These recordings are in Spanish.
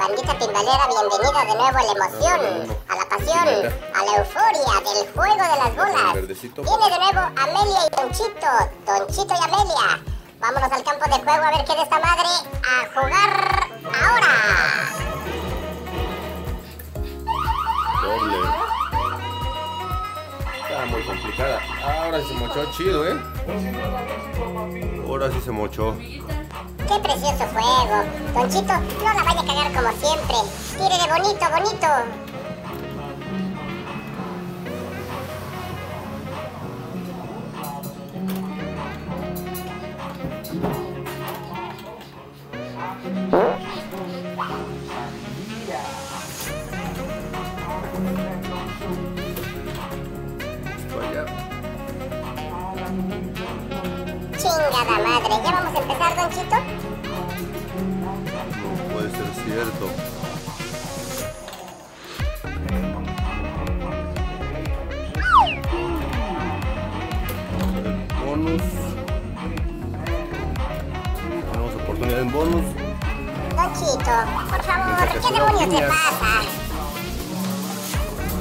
Bandita timbalera, bienvenida de nuevo a la emoción, a la pasión, a la euforia del juego de las bolas. Verdecito. Viene de nuevo Amelia y Donchito, Donchito y Amelia. Vámonos al campo de juego a ver qué de esta madre a jugar ahora. Doble. Está muy complicada. Ahora sí se mochó chido, ¿eh? Ahora sí se mochó. Qué precioso juego. Donchito, no la vaya a cagar como siempre. Tire de bonito, bonito. Chingada madre. ¿Ya vamos a empezar, puede ser cierto. El bonus. Tenemos oportunidad en bonus. Donchito, por favor, ¿qué demonios te pasa?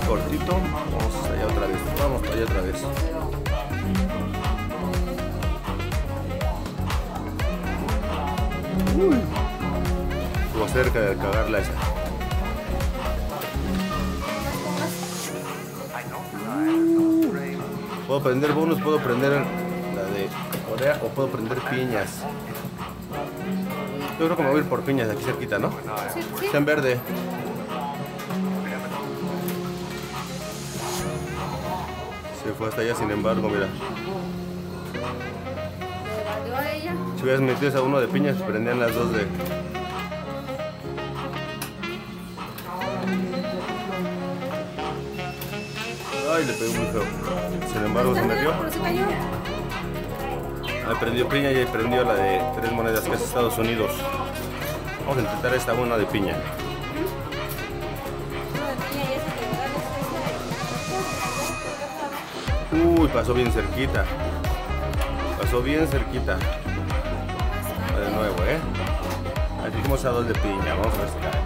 Cortito. Vamos allá otra vez. Vamos allá otra vez. Uy. Cerca de cagarla esa. Puedo prender bonus, puedo prender la de Corea o puedo prender piñas. Yo creo que me voy a ir por piñas de aquí cerquita, ¿no? Sí, en verde. Se fue hasta allá, sin embargo, mira. Si hubieras metido a uno de piñas, prendían las dos de. Ay, le pegó muy feo. Sin embargo, se metió. Ahí prendió piña y ahí prendió la de tres monedas que es Estados Unidos. Vamos a intentar esta una de piña. Y. Uy, pasó bien cerquita. Pasó bien cerquita. De nuevo, ¿eh? Aquí dijimos a dos de piña. Vamos a ver si cae.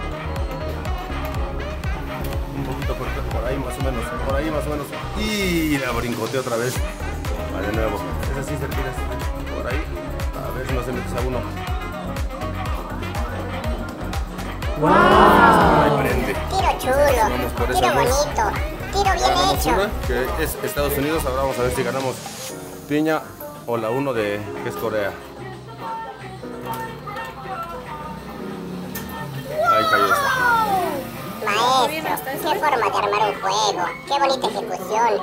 Un poquito por ahí más o menos. Por ahí más o menos. Y la brincoteé otra vez. De nuevo. Es así cerquita. Por ahí. A ver si no se mete a uno. Ahí prende. Tiro chulo, Vamos por esa tiro bonito, tiro bien hecho. una, que es Estados Unidos. Ahora vamos a ver si ganamos piña o la uno de que es Corea. Ahí cayó esa. Maestro, qué forma de armar un juego, qué bonita ejecución.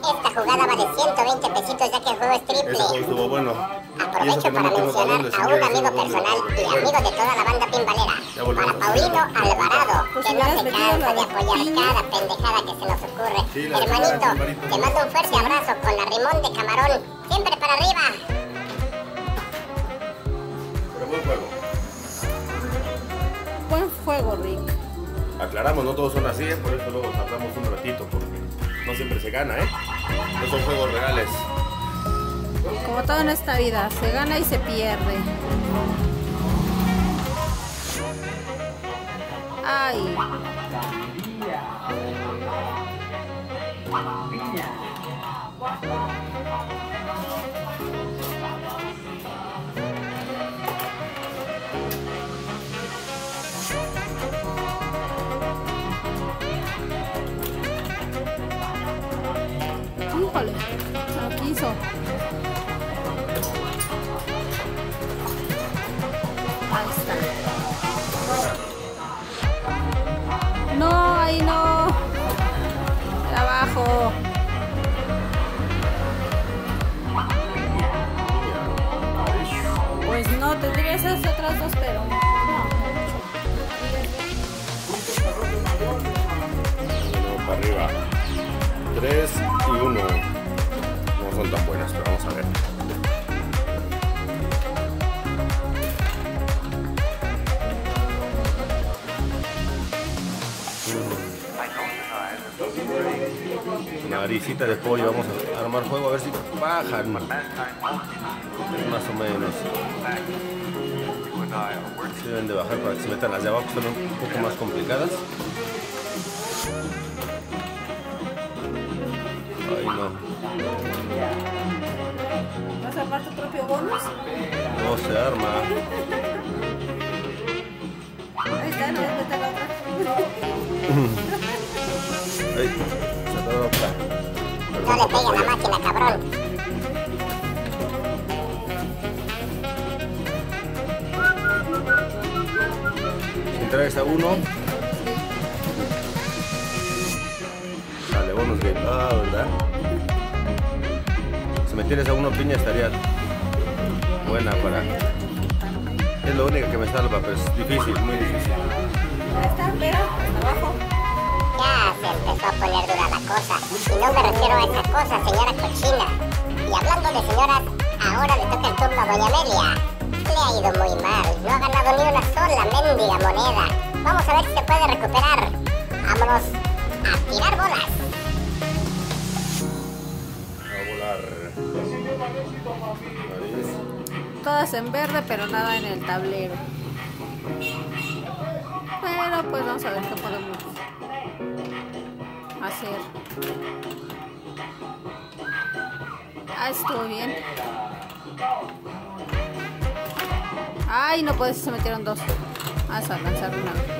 Esta jugada vale 120 pesitos ya que el juego es Ese triple. juego estuvo bueno. Aprovecho para mencionar a un amigo personal y amigo de toda la banda pimbalera. Para Paulino Alvarado, Pues que no se cansa de de apoyar cada pendejada que se nos ocurre. De Hermanito, te mando un fuerte abrazo con la rimón de camarón. Siempre para arriba. Pero buen juego. Buen fuego, Rick. Aclaramos, no todos son así, ¿eh? por eso luego tardamos un ratito, porque no siempre se gana, ¿eh? No son juegos reales. Como todo en esta vida, se gana y se pierde. Ay, lo quiso. Ahí está. No, ahí no. De abajo. Pues no, tendría esas otras dos, pero no. Para arriba. Tres y uno. No son tan buenas, pero vamos a ver. Naricita de pollo, vamos a armar juego a ver si bajan. Más o menos. Se deben de bajar para que se metan las de abajo, son un poco más complicadas. Ay, no. ¿Vas a armar tu propio bonus? No se arma. Ahí está, no está la otra. Ay, se atoró otra. No le pegue a la máquina, cabrón. Si traes a uno. Game. Ah, ¿verdad? Si me tienes a uno piña estaría buena para... Es lo único que me salva, pero es difícil, muy difícil. Ahí está, pero hasta abajo. Ya se empezó a poner dura la cosa. Y no me refiero a esa cosa, señora cochina. Y hablando de señoras, ahora le toca el turno a Doña Amelia. Le ha ido muy mal. No ha ganado ni una sola mendiga moneda. Vamos a ver si se puede recuperar. Vámonos a tirar bolas. Todas en verde, pero nada en el tablero. Pero pues vamos a ver qué podemos hacer. Ah, estuvo bien. Ay, no puedes, se metieron dos. Vamos a lanzar una.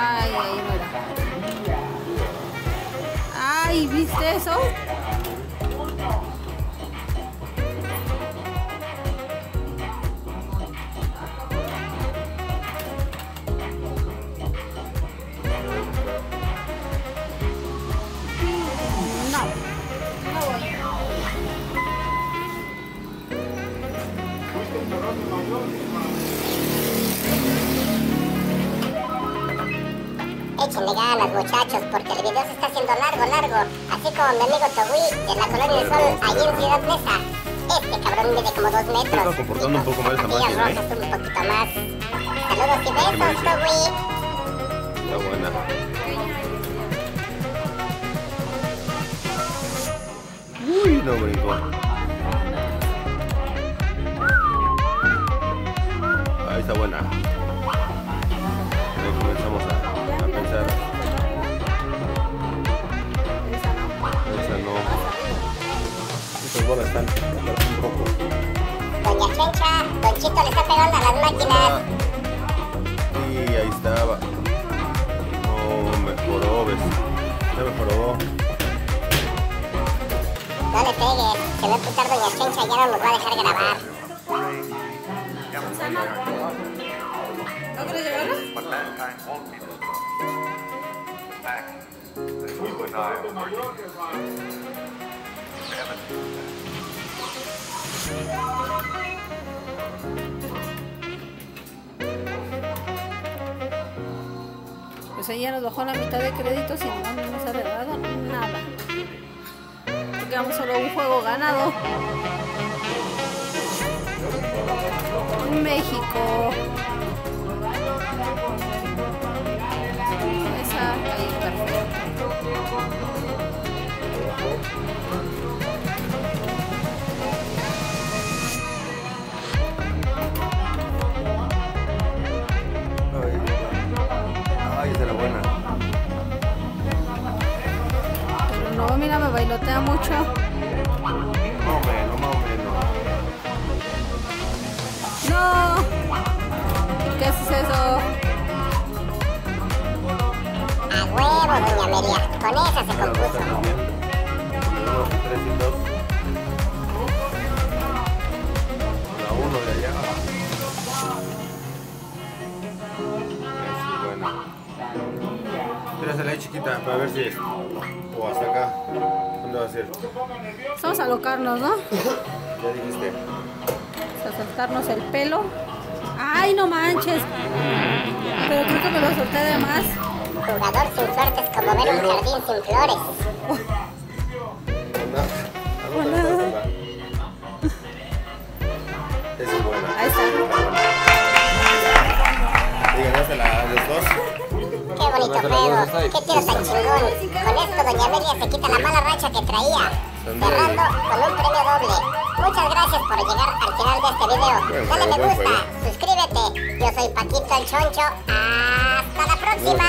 Ay, ahí era. Ay, ¿viste eso? No. No. Échenle ganas, muchachos, porque el video se está haciendo largo, largo. Así como mi amigo Togui de la Colonia del Sol, allí en Ciudad Mesa. Este cabrón mide como dos metros. está comportando un poco mal esa máquina, ¿eh? un poquito más. Saludos y ¿Qué me besos? Togui. Está buena. Uy, no brincó. Ahí está buena. Ahí comenzamos a, Bolas están un poco. Doña Chencha, Don Chito le está pegando a las máquinas. Y ahí estaba. No, mejoró, ves. Ya mejoró. No le pegues, se va a emputar Doña Chencha y ya no nos va a dejar grabar. No. ¿No quieres llevarla? But Pues ella nos bajó la mitad de créditos y no nos ha regalado nada. Digamos solo un juego ganado. México. Mira, me bailotea mucho. ¡No! ¿Qué es eso? A huevo, Doña Amelia. Con esa se compuso. La uno de allá. Es buena. Tírasela ahí chiquita para ver si es. O hasta acá. ¿Dónde va a ser? Vamos a alocarnos, ¿no? Ya dijiste. Vamos a soltarnos el pelo. ¡Ay, no manches! Pero creo que me lo solté de más. Jugador sin suerte es como ver un jardín sin flores. Hola. Esa es buena. Ahí está. Y ganaste la, los dos. Bonito juego. Qué tiro tan chingón. Con esto Doña Amelia se quita la mala racha que traía. Cerrando con un premio doble. Muchas gracias por llegar al final de este video. Dale me gusta, suscríbete. Yo soy Paquito el Choncho. Hasta la próxima.